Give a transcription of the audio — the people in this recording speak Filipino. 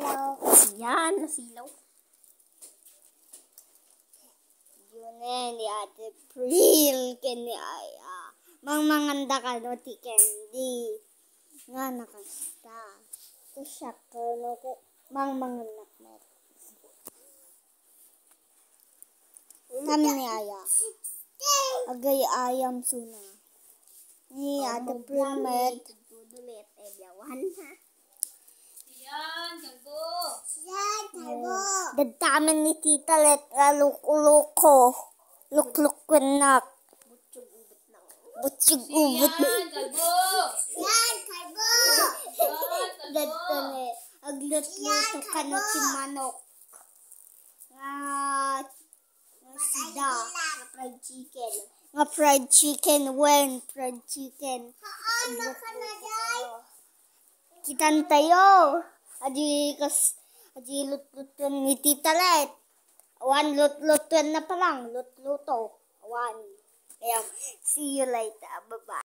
Hello. Yan, nasilaw. Yun eh, ni Ate Pril, kini ay, ah, mang manganda ka no, ti Candy. Nga nakasta. Ito siya ko, no, ko, mang manganak mo. Kami ni Aya. Agay ayam suna. Ni Ate Pril, met. Tudulit, eh, ha. Yan, gago. Yan, tabo. Dagdaman ni Tita Let uh, luk-luko. Lukluk-kunak. Butsyog ubot na. Yan, gago. Yan, tabo. Yan, gago. Dadtane. Aglut-luto ka no si manok. Nga sida. Nga fried chicken. Nga fried chicken. When? Fried chicken. Ano ka na, Day? Kitan tayo. Adi kas adi lut-lutuan ni Tita Let. One lut-lutuan na pa lang. Lut-luto. One. Kaya, see you later. Bye-bye.